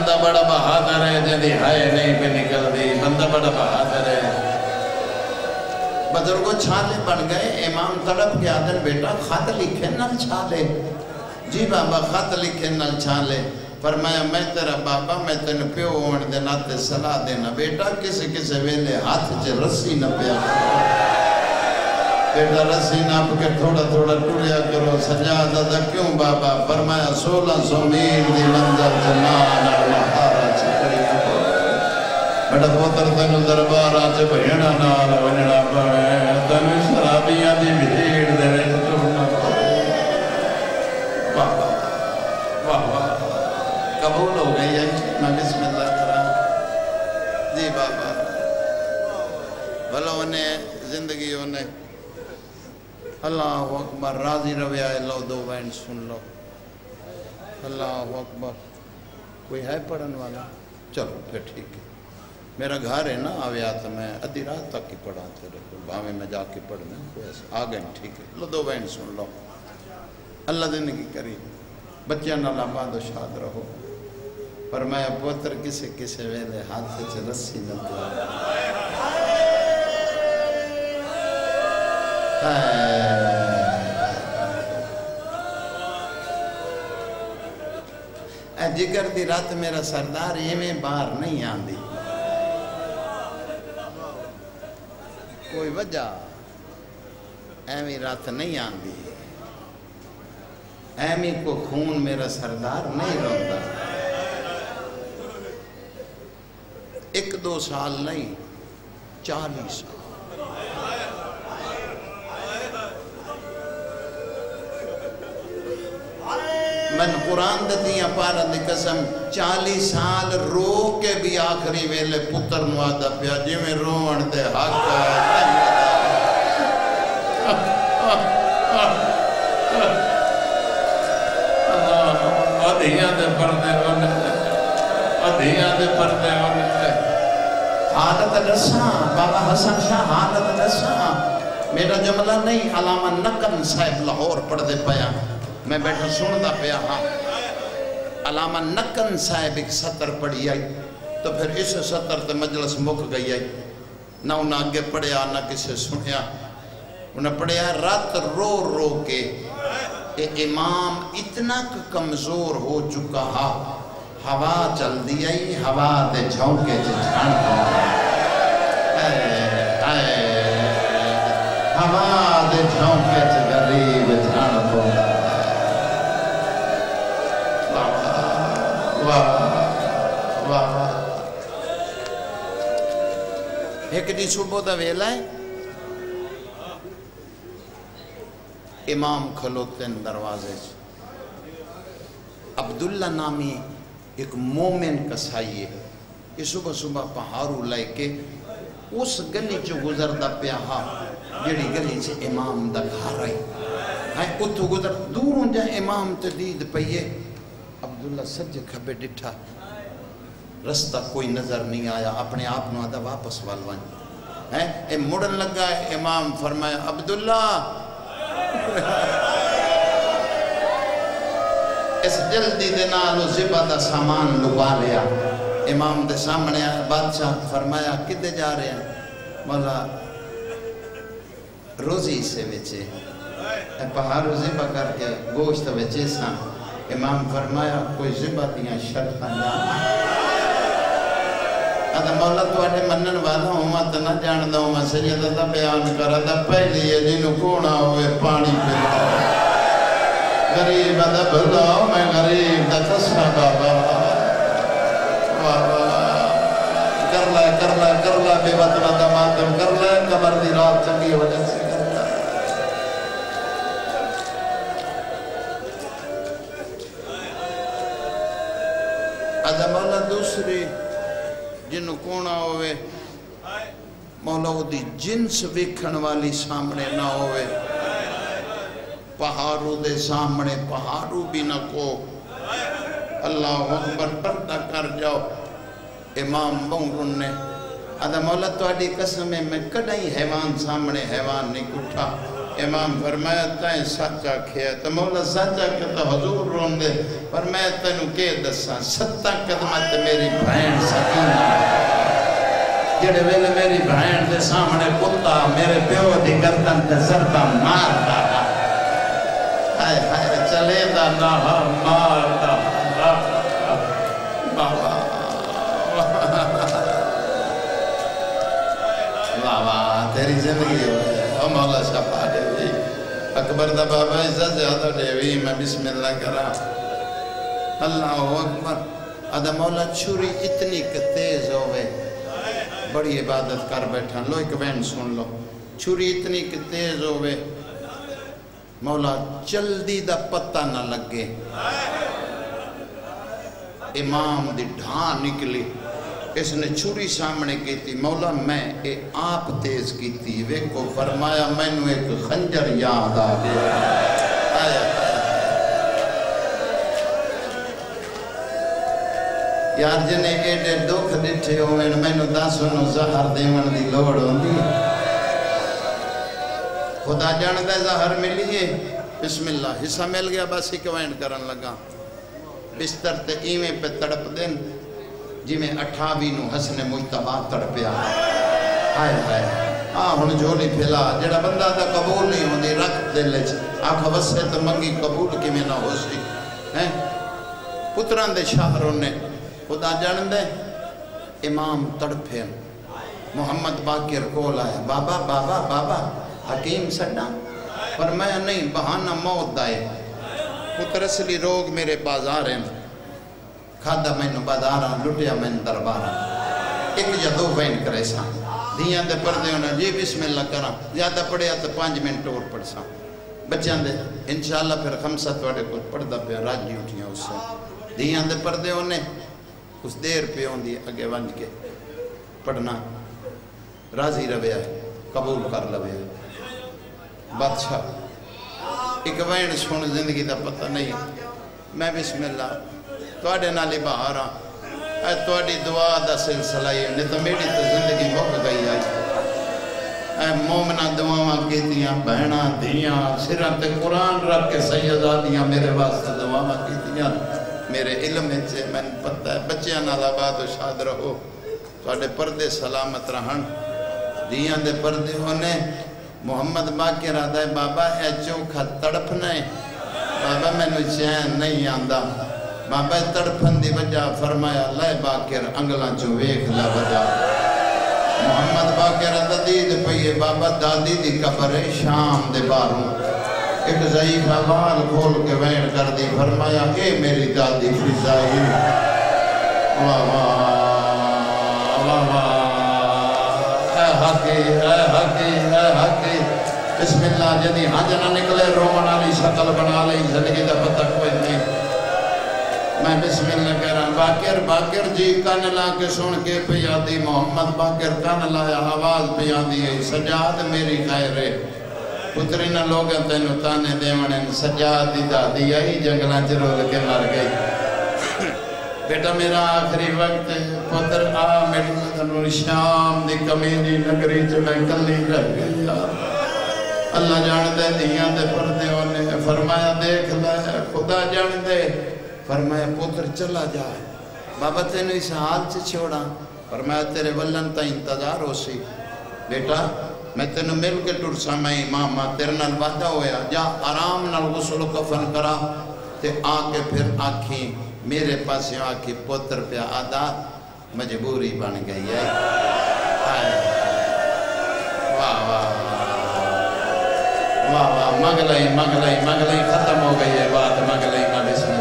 بندہ بڑا بہادر ہے، جدی ہائے نہیں پہ نکل دی بندہ بڑا بہادر ہے۔ بزرگوں، چھالے بن گئے، امام تڑپ کے آدھر بیٹا، خط لکھے نل چھالے۔ جی بابا، خط لکھے نل چھالے۔ فرمایا، میں تیرا بابا، میں تین پیو ہونے دے ناتے، صلاح دینا۔ بیٹا کسی کسی ویلے ہاتھ چے رسی نہ پیا۔ بیٹا رسی ناپ کے تھوڑا تھوڑا ٹوڑیا کرو سجادہ دا کیوں بابا فرمایا سولہ سو میل دی منظر جنان اور مہارا چکری بڑا پوتر تنو دربار آج بھیڑا نال ونجڑا پڑے تنو شرابیاں دی بھیڑ دے وچ ٹرنا واہ واہ واہ واہ قبول ہو گئی ہے میں بسم اللہ کرا جی بابا بھلا انہیں زندگی انہیں اللہ اکبر راضی رویا لو دو وین سن لو اللہ اکبر کوئی ہے پڑھن والا چلو پھر ٹھیک ہے میرا گھر ہے نا آویا تو میں ادھی رات تک ہی پڑھا تیرے کو باویں میں جا کے پڑھنا کوئی ایسا آ گئے ٹھیک ہے لو دو وین سن لو اللہ زندگی کری بچیاں نال آباد و شاد رہو فرمایا پوتر کسے کسے ویلے ہاتھ سے رسی نہ جگر دی رات میرا سردار ایویں باہر نہیں آندی۔ کوئی وجہ؟ ایویں رات نہیں آندی۔ ایویں کو خون میرا سردار نہیں روندا۔ ایک دو سال نہیں، چالیس سال۔ من قرآن دتیاں پارا دی قسم چالی سال رو کے بھی آخری ویلے پتر نوادا پیا جی میں روان دے حق ادھیاں دے پردے ہونے ادھیاں دے پردے ہونے حالت رساں بابا حسن شاہ حالت رساں میرا جملہ نہیں علامہ نکن صاحب لاہور پڑھ دے پیا۔ میں بیٹھا سنتا پیا ہاں۔ علامہ نکن صاحب ایک سطر پڑھی آئی، تو پھر اس سطر تے مجلس مک گئی آئی۔ نہ انہیں آگے پڑھیا، نہ کسے سنیا۔ انہیں پڑھیا، رات رو رو کے کہ امام اتنا کمزور ہو چکا ہا ہوا چل دی آئی، ہوا دے جھونکے چے جھان ہوا دے جھونکے چے ایک دی صبح دا ویلا ہے۔ امام کھلوتے ہیں دروازے سے۔ عبداللہ نامی ایک مومن کسائی ہے۔ یہ صبح صبح پہاڑو لائے کے اس گلی جو گزر دا پیاہا جڑی گلی سے امام دا گھر آئی۔ ہے اتو گزر دوروں جا امام تدید پئیے عبداللہ سجے کھبے ڈٹھا۔ رستہ کوئی نظر نہیں آیا، اپنے آپ نو آدھا واپس والوان ہے اے مڑن لگا ہے، امام فرمایا، عبداللہ۔ اس جلدی دے نالو زبا دا سامان لگا لیا۔ امام دے سامنے بادشاہ فرمایا، کدے جا رہے ہیں؟ مولا، روزی سے وچے۔ اے پہاڑو زبا کر کے گوشت وچے ساں امام فرمایا، کوئی زبا دیاں شرطاں جانا ادا مولا تو اٹھے منن والا ہوں میں تنہ جان دوں میں سجدہ دا بیان کرا دا پہلی ہے جنہوں کونا ہوئے پانی پھر غریب دا بھلا میں غریب دا تسا بابا بابا کر لے بے وطنہ دا ماتم کر کمر دی رات چنگی وجہ سے ادا مولا دوسری جنہوں کونا ہوئے مولا وہ دی جنس ویکھن والی سامنے نہ ہوئے پہاڑوں دے سامنے پہاڑوں بھی نہ کو اللہ اکبر پردہ کر جاؤ امام بونگرن نے ادا مولا تو اڈی قسم میں کڑائی حیوان سامنے حیوان نہیں کٹھا امام فرمایا تائیں سچ آکھیا تو مولا سچ آکھیا تو حضور رون دے فرمایا تینو کے دساں ستا قدمت میری بہن سکینہ جڑے ویلے میری بہن دے سامنے کتا میرے پیو دی گردن تے ضربہ مارتا ہائے ہائے چلے دا نہ مارتا بابا واہ واہ تیری زندگی ہوئے مولا شفا دے بھی اکبر دا بابا عزت زیادہ دے بھی میں بسم اللہ کرا۔ اللہ اکبر۔ ادا مولا چھوری اتنی تیز ہوئے۔ بڑی عبادت کر بیٹھا۔ لو ایک بین سن لو۔ چھوری اتنی تیز ہوئے۔ مولا جلدی دا پتہ نہ لگے۔ امام دی ڈھان نکلی۔ اس نے چھوری سامنے کی تھی مولا میں اے آپ تیز کی تھی ویکو فرمایا میں نے ایک خنجر یاد آ گیا۔ آیا یار جنے ایڈے دکھ ڈٹھے ہوئے میں نے دس انہوں زہر دیون دی لوڑ ہوندی۔ خدا جاندہ زہر ملیے بسم اللہ، حصہ مل گیا، بس ایک وینڈ کرن لگا۔ بستر تے ایویں پہ تڑپ دین۔ جی میں اٹھاوی نو حسن مجتبہ تڑپیا آئے آئے آہ، ہن جھولی پھیلا۔ جڑا بندہ دا قبول نہیں ہوندی رکھ دل چ آکھ وسے منگی قبول کی میں نہ ہو سی۔ ہیں؟ پتران دے شہروں نے خدا جان دے امام تڑپے محمد باقر کول آیا۔ بابا بابا بابا، حکیم سڈا؟ پر میں نہیں، بہانہ موت دائے پتر، اصلی روگ میرے بازار ہیں۔ کھادا میں نو بازارا لٹیا میں دربارا ایک جدو وین کرے سا دیاں دے پردے ہونا جی بسم اللہ کرا زیادہ پڑھیا تو پانچ منٹ اور پڑھ سا بچیاں دے انشاءاللہ پھر خمسہ توڑے کچھ پڑھ دا پیا راجی اٹھیاں اس سے دیاں دے پردے ہونے اس دیر پہ ہوں دی اگے ونج کے پڑھنا راضی رویا ہے قبول کر لویا ہے بادشاہ ایک وین سن زندگی دا پتہ نہیں میں بسم اللہ توڑے نالی باہر ہاں اے توڑی دعا دا سلسلہ ہی نہیں تو میری تو زندگی بھوک گئی آئی اے مومنہ دعاواں کیتیاں بہناں دیاں سران تے قرآن رکھ کے سیدہ دیاں میرے واسطے دعاواں کیتیاں میرے علم سے میں پتہ ہے بچیاں نالا بعد و شاد رہو توڑے پردے سلامت رہن دیاں دے پردے ہونے محمد باقی رہا ہے بابا اے چوکھا تڑپنا ہے بابا میں نے چین نہیں آندہ بابا تڑپن دی وجہ فرمایا لے باقر انگلان چو ویک لا وجہ محمد باقر دید پئیے بابا دادی دی کبر شام دے باروں ایک ضعیف آوال کھول کے وین کر دی فرمایا اے میری دادی فضائی واہ واہ واہ واہ اے حقی اے حقی اے حقی بسم اللہ جدی ہاں جنہ نکلے رومن آلی شکل بنا لئی زندگی دا پتہ کوئی نہیں میں بسم اللہ کہہ رہا ہوں باکر باکر جی کن لا کے سن کے پیادی محمد باکر کن لایا آواز پیادی ہے، سجاد میری خیر ہے۔ پتری نہ لوگ تینو تانے دیونے، سجاد دی دادی آئی جنگلہ چرول کے مر گئی۔ بیٹا میرا آخری وقت ہے، پتر آ، میری مدن شام دی کمینی نگری چ میں کلی رہ گئی۔ اللہ جان دے دیاں دے پردے ہونے فرمایا دیکھ لے، خدا جان دے فرمایا پتر چلا جائے۔ بابا تینو اس حال سے چھوڑا فرمایا تیرے ولن تا انتظار ہو سی بیٹا، میں تینو مل کے ٹر سا میں اماما ہاں، تیرے نال وعدہ ہویا۔ جا آرام نال غسل و کفن کرا تے آ کے پھر آکھی میرے پاس یوں آکھی پتر پہ آدھا مجبوری بن گئی ہے۔ واہ واہ واہ واہ مگلئی مگلئی مگلئی ختم ہو گئی ہے۔ بات مگلئی میں بسم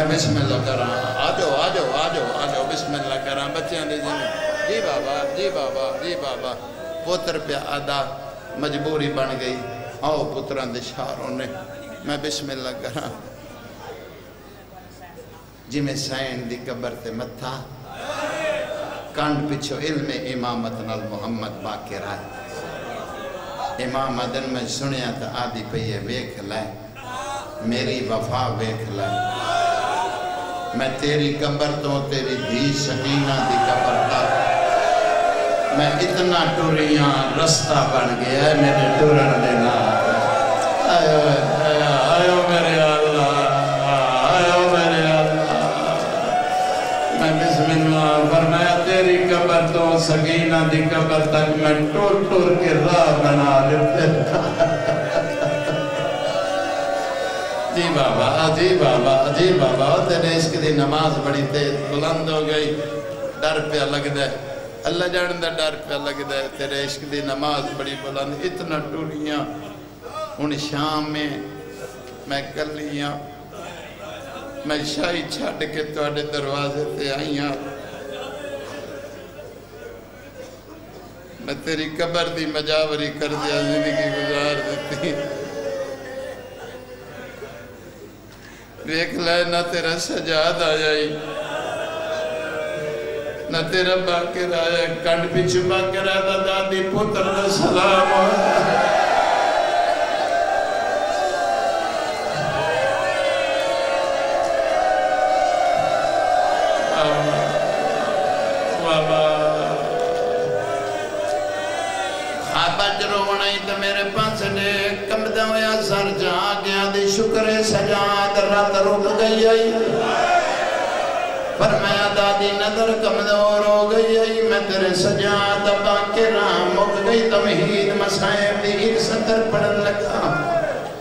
میں بسم اللہ کرا آجو آجو آجو آجو بسم اللہ کرا بچیاں دے جی جی بابا جی بابا جی بابا پتر پہ آدھا مجبوری بن گئی آؤ پتران دے شہروں نے میں بسم اللہ کرا جی میں سائن دی قبر تے متھا کانڈ پچھو علم امامت نال محمد باقر آئے امام مدن میں سنیا تھا آدھی پہیے ویکھ لائے میری وفا ویکھ لائے میں تیری قبر تو تیری دھی سکینہ دی قبر تا میں اتنا ٹوریاں رستہ بن گیا ہے میرے ٹورن دینا آئیو آئیو میرے اللہ آئیو میرے اللہ میں بسم اللہ فرمایا تیری قبر تو سکینہ دی قبر تک میں ٹور ٹور کے راہ بنا لیتے جی بابا جی بابا جی بابا. تیرے عشق دی نماز بڑی تیز بلند ہو گئی. ڈر پہ لگ دے اللہ جان دا ڈر پہ لگ دے تیرے عشق دی نماز بڑی بلند. اتنا ٹوریاں ان شام میں میں کر لیاں میں شاہی چھاڑ کے توڑے دروازے تے آئیاں میں تیری قبر دی مجاوری کر دیا، زندگی گزار دیتی۔ ویکھ لے، نہ تیرا سجاد آیا ہی۔ نہ تیرا باکر آیا، کنڈ پیچھو باکر آیا دادی پتر دا سلام آیا۔ بابا خوابج رونا ہی تو میرے پاس نے کمدہ ہویا سر جا گیا دی شکر سجاد رات رک گئی آئی فرمایا دادی نظر کمدور ہو گئی آئی میں تیرے سجاد باقی رام مک گئی تمہید مسائب دی ایک سطر پڑھن لگا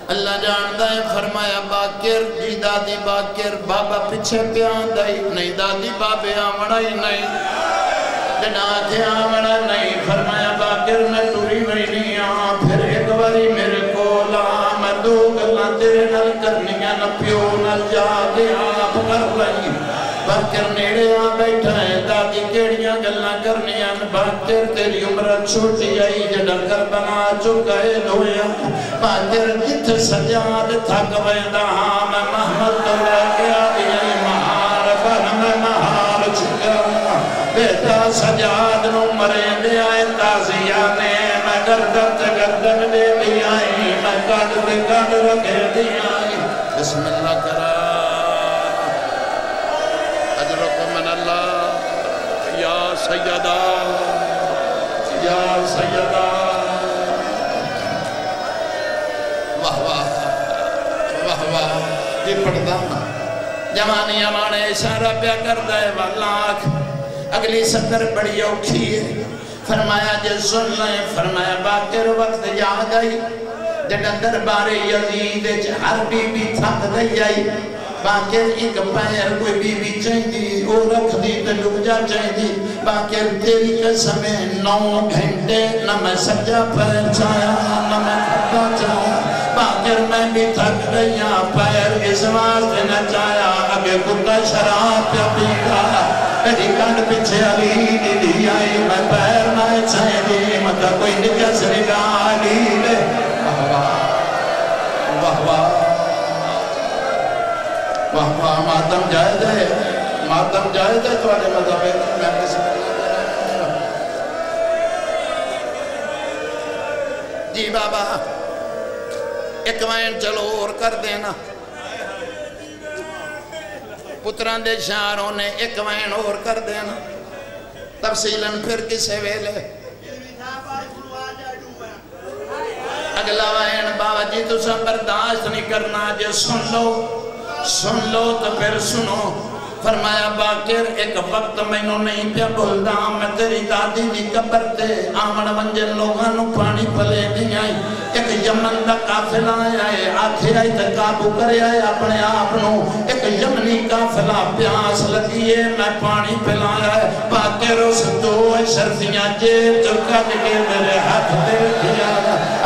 اللہ جاندہ ہے فرمایا باکر جی دادی باکر بابا پچھے پہ آندائی نہیں دادی بابے آمڑائی نہیں جنا کے آمڑا نہیں فرمایا باکر نہیں کیڑیاں گلہ کرنیاں باکر تیری عمرہ چھوٹی آئی جڑا کر بنا چکا ہے دویا باکر جت سجاد تھک ویدہ ہاں میں محمد تو لے کے آئی آئی مہار پر میں مہار چکا بیٹا سجاد نو مرے دے آئے تازیانے میں گردت گردن دے دی آئی میں کڑ دے کڑ رکھے دی آئی بسم اللہ کرا سیدہ۔ یا سیدہ۔ واہ واہ واہ واہ۔ جی پڑھتا جوانی ہمارے اشارہ پیا کر دے واللہ۔ اگلی سطر بڑی اوکھی ہے۔ فرمایا جے سن فرمایا باکر وقت یاد آئی۔ جڑا دربار یزید ہر بی بی تھک گئی آئی۔ باکر ایک پیر کوئی بی بی چاہی دی او رکھ دی تے ڈب جا چاہی دی باکر تیری قسم نو گھنٹے نہ میں سجا پیر چاہیا نہ میں کھٹا چاہیا باکر میں بھی تھک گئیاں پیر اس واسطے نہ چاہیا اگے کتا شراب پہ پیگا میری کنڈ پچھے علی دی دی آئی میں پیر نہ چاہے دی مطا مطلب کوئی نکس نگاہ علی دے۔ واہ واہ واہ واہ۔ وہاں ماتم جائے دے ماتم جائے دے تو آنے مطا میں کسی جی بابا، ایک وائن چلو اور کر دینا۔ پتران دے شاہروں نے ایک وائن اور کر دینا۔ تفصیلاً پھر کسے ویلے؟ اگلا وائن، بابا جی تو سب برداشت نہیں کرنا، جے سن لو۔ سن لو تو پھر سنو فرمایا باکر ایک وقت میں نو نہیں پیا بھولدا میں تیری دادی دی قبر تے آمن ونجن لوگاں نو پانی پلے دی آئی ایک یمن دا قافلہ آیا ہے آکھے آئی تے قابو کرے آئے اپنے آپ نو ایک یمن قافلہ پیاس لگی ہے میں پانی پلایا ہے باکر اس دو شرفیاں جیب چکا کے میرے ہاتھ دے دیا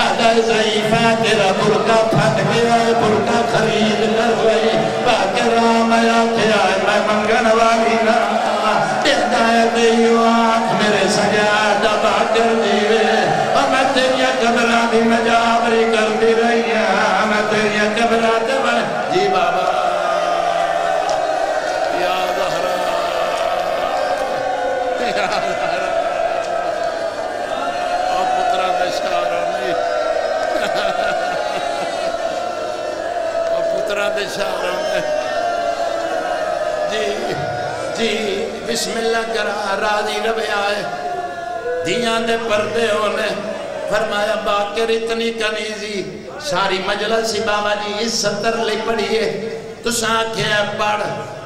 آدھا ضعیفہ تیرا برکا پھٹ گیا ہے برکا خرید کر لئی باکر آمایا آکھے آئے میں منگن والی نا ہدایت دیو آنکھ میرے سجادہ باکر دیوے اور میں تیری قبرہ بھی پترہ دشارہ نہیں جی جی بسم اللہ کرا، راضی ربے آئے۔ دیاں دے پردے ہونے۔ فرمایا باکر اتنی کنیزی جی، ساری مجلسی بابا جی اس ستر لے پڑھئے تو ساکھے پڑھ۔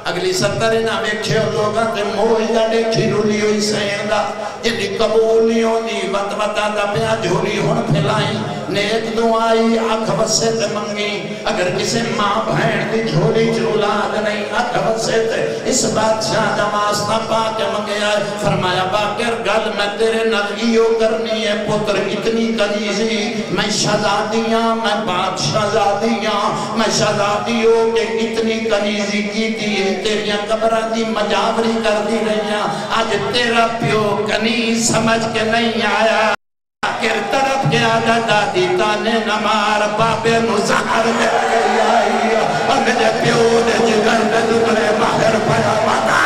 اگلی ستر نہ ویکھے ہو لوگاں تے موئی دا دیکھی رولی ہوئی سین دا۔ جنی قبول نہیں ہوندی وط وطا دا پیا جھولی ہون پھیلائی نیک دعائی آنکھ وسے تے منگی۔ اگر کسی ماں بہن دی جھولی چولاد نہیں آنکھ وسے تے اس بادشاہ دا واسطہ پا کے منگے آئے۔ فرمایا باکر گل میں تیرے نلگیوں کرنی ہے۔ پتر، اتنی قدیزی میں شہزادیاں میں بادشاہ زادیاں میں شہزادیوں کے اتنی قدیزی کی دیئے تیریاں قبرہ دی مجاوری کر دی رہیاں آج تیرا پیو کنی سمجھ کے نہیں آیا۔ کر طرف کے آدھا دادی تانے نمار بابے نزار میں گئی آئی۔ اور میرے پیو دے جگر دے دکھرے باہر پیا پتا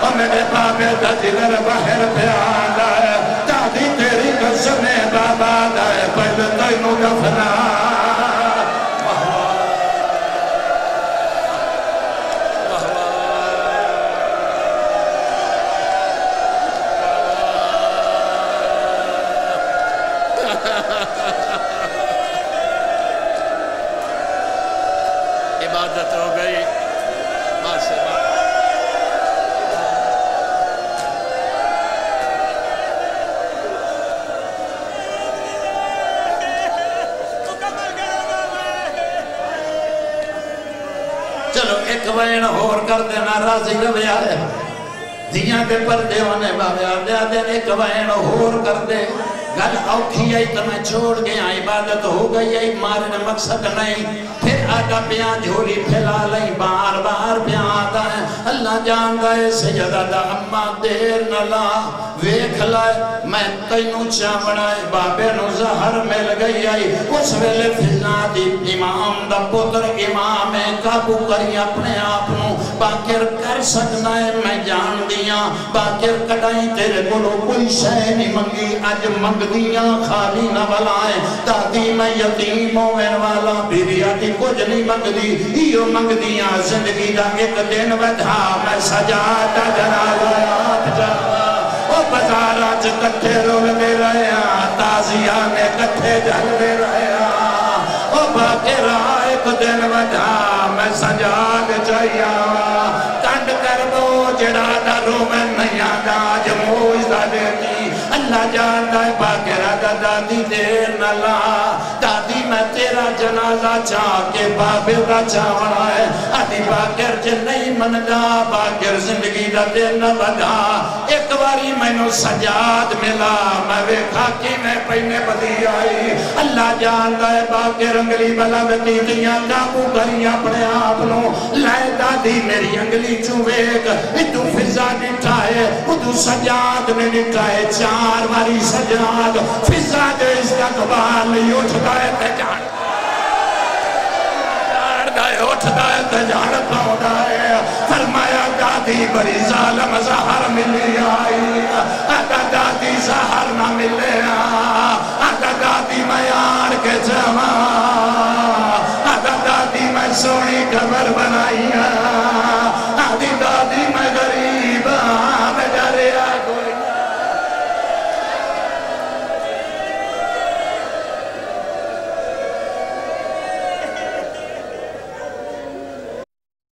اور میرے بابے دا جگر باہر پیا آدھا ہے دادی تیری قسمیں بابا دا ہے پہلے تینوں دفنا ایک وین ہور کر دینا، راضی کبھی آئے دیاں دے پر دے ہونے بابے، آدھے آدھے ایک وین ہور کر دے۔ گل اوکھی آئی تو میں چھوڑ گیا، عبادت ہو گئی آئی مارنے مقصد نہیں۔ پھر آگا پیاں جھولی پھیلا لئی، بار بار پیاں آتا ہے۔ اللہ جان گئے سیدہ دا اما دیر نلا ویکھ لائے میں تینوں چاوڑائے بابے نو زہر مل گئی آئی۔ اس ویلے فضا دی امام دا پتر امام قابو کری اپنے آپنوں باکر کر سکنا ہے، میں جان دیاں باکر کڑائیں تیرے بولو کوئی شہ نہیں منگی۔ آج منگ دیاں خالی نہ بلائیں دادی میں یتیم ہوئے والا بیریا دی کچھ نہیں منگ دی ایو منگ زندگی دا ایک دن ودھا میں سجادہ جنازہ آپ جاوا او بزارہ چھ کٹھے رول میں رہے تازیہ کٹھے جل میں او باکر ایک دن ودھا میں سجاد چاہیا کنڈ کر دو جڑا درو میں نہیں آدھا جموز دا دیتی اللہ جانتا ہے باکرہ دا دادی دیر نہ لا جنازہ چاہ کے بابر دا چاہنا ہے۔ آدھی باکر جن نہیں منگا باکر زندگی دا دیر نہ بدا ایک باری میں نو سجاد ملا۔ میں ویکھا کی میں پہنے بدی آئی۔ اللہ جانتا ہے باکر انگلی بلند کی دیاں کابو کری اپنے آپنوں لائے دادی میری انگلی چویک اتو فضا نٹھائے اتو سجاد میں نٹھائے چار باری سجاد، فضا جو اس کا قبال اٹھ دائے تے ہے اٹھتا ہے تجارت ہوتا ہے فرمایا، دادی بری ظالم زہر ملی آئی۔ اگا دادی، زہر نہ ملے۔ اگا دادی، میں آر کے جمع اگا دادی، میں سونی کمر بنائی۔ آدھی دادی، میں غریب